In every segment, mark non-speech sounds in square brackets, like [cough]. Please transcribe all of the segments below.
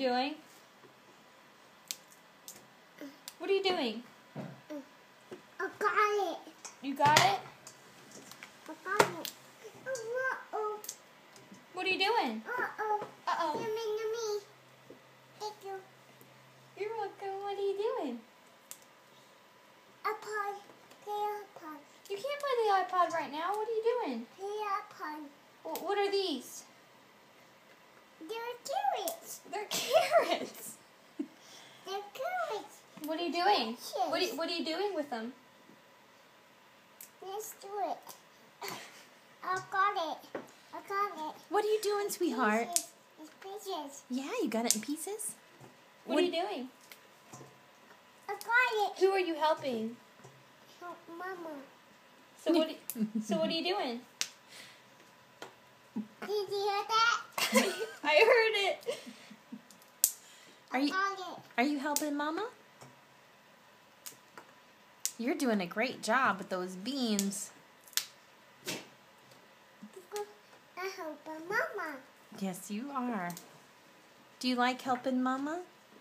doing? What are you doing? I got it. You got it? I got it. Uh-oh. What are you doing? Uh-oh. Uh-oh. Yummy, yummy. Thank you. You're welcome. What are you doing? iPod. Play iPod. You can't play the iPod right now. What are you doing? Play iPod. Wh- What are these? They're carrots. They're carrots. They're carrots. What are you doing? What are you, what are you doing with them? Let's do it. I got it. I got it. What are you doing, sweetheart? Pieces. It's pieces. Yeah, you got it in pieces? What, What- are you doing? I got it. Who are you helping? Help Mama. So what? are- so what are you doing? Did you hear that? [laughs] I heard it. Are you are you helping Mama? You're doing a great job with those beans. I help Mama. Yes, you are. Do you like helping Mama?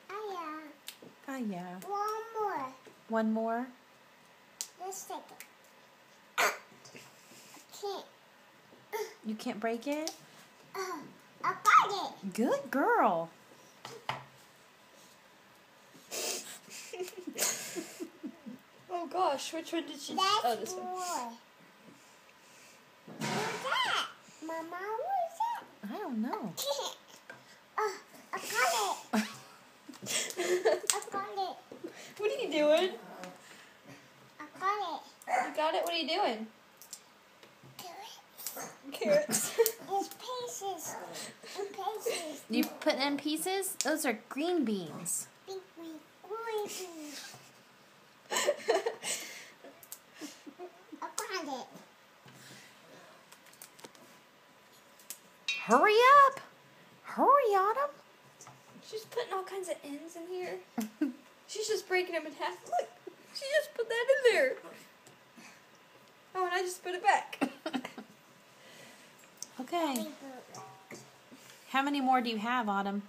Oh yeah. Oh yeah. One more. One more. Let's take it. Can't. You can't break it? Uh, I got it. Good girl. Oh gosh, which one did she? That's oh, this one. What's that? Mama, what's that? I don't know. Can't. Uh, I got it. I got it. [laughs] What are you doing? I got it. You got it. What are you doing? Carrots. Carrots. [laughs] It's pieces. It's pieces. You put in pieces? Those are green beans. Big wing. Wing. I got it. [laughs] Hurry up! Hurry, Autumn. She's putting all kinds of ends in here. She's just breaking them in half. Look, she just put that in there. Oh, and I just put it back. [laughs] Okay. How many more do you have, Autumn?